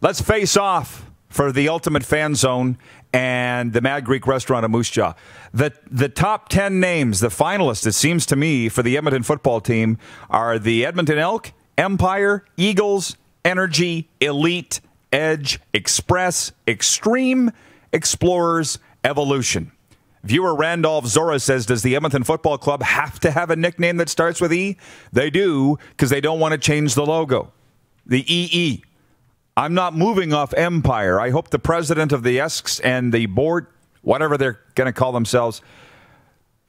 Let's face off for the Ultimate Fan Zone and the Mad Greek Restaurant of Moose Jaw. The, the top 10 names, the finalists, it seems to me, for the Edmonton football team are the Edmonton Elk, Empire, Eagles, Energy, Elite, Edge, Express, Extreme, Explorers, Evolution. Viewer Randolph Zora says, Does the Edmonton Football Club have to have a nickname that starts with E? They do, because they don't want to change the logo. The EE. I'm not moving off Empire. I hope the president of the Esks and the board, whatever they're going to call themselves,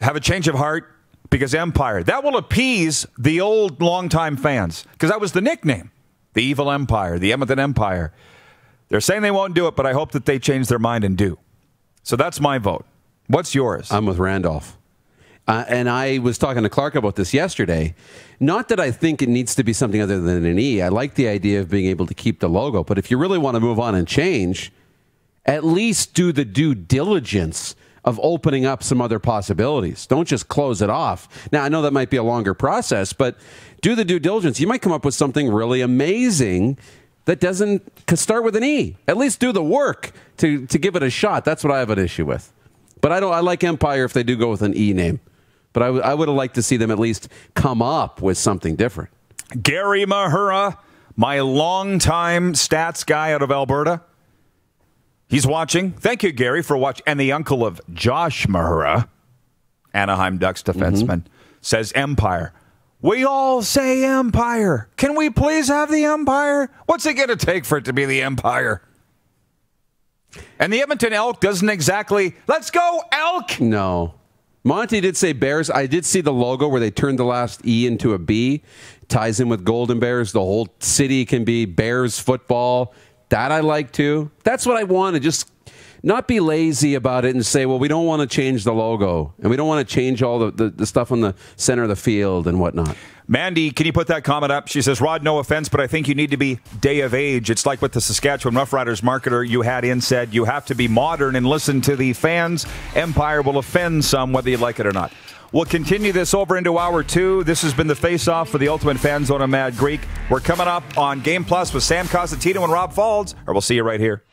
have a change of heart because Empire. That will appease the old longtime fans because that was the nickname. The Evil Empire, the Edmonton Empire. They're saying they won't do it, but I hope that they change their mind and do. So that's my vote. What's yours? I'm with Randolph. Uh, and I was talking to Clark about this yesterday. Not that I think it needs to be something other than an E. I like the idea of being able to keep the logo. But if you really want to move on and change, at least do the due diligence of opening up some other possibilities. Don't just close it off. Now, I know that might be a longer process, but do the due diligence. You might come up with something really amazing that doesn't start with an E. At least do the work to, to give it a shot. That's what I have an issue with. But I don't. I like Empire if they do go with an E name. But I, w- I would have liked to see them at least come up with something different. Gary Mahura, my longtime stats guy out of Alberta. He's watching. Thank you, Gary, for watching. And the uncle of Josh Mahura, Anaheim Ducks defenseman, mm-hmm. says Empire. We all say Empire. Can we please have the Empire? What's it going to take for it to be the Empire? And the Edmonton Elk doesn't exactly, let's go, Elk! No. Monty did say Bears. I did see the logo where they turned the last E into a B. Ties in with Golden Bears. The whole city can be Bears football. That I like too. That's what I want to just not be lazy about it and say, well, we don't want to change the logo and we don't want to change all the, the, the, stuff on the center of the field and whatnot. Mandy, can you put that comment up? She says, Rod, no offense, but I think you need to be day of age. It's like what the Saskatchewan Roughriders marketer you had in said, you have to be modern and listen to the fans. Empire will offend some, whether you like it or not. We'll continue this over into hour two. This has been the face-off for the Ultimate Fan Zone of Mad Greek. We're coming up on Game Plus with Sam Cosentino and Rob Faulds, or we'll see you right here.